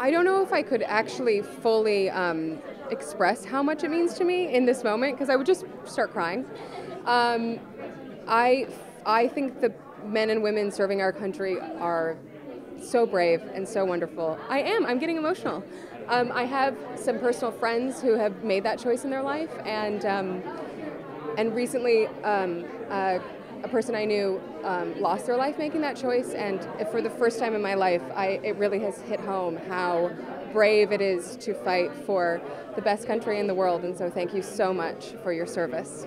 I don't know if I could actually fully um, express how much it means to me in this moment because I would just start crying. Um, I, I think the men and women serving our country are so brave and so wonderful. I am. I'm getting emotional. Um, I have some personal friends who have made that choice in their life, and um, and recently um, a person I knew um, lost their life making that choice, and for the first time in my life, I, it really has hit home how brave it is to fight for the best country in the world. And so, thank you so much for your service.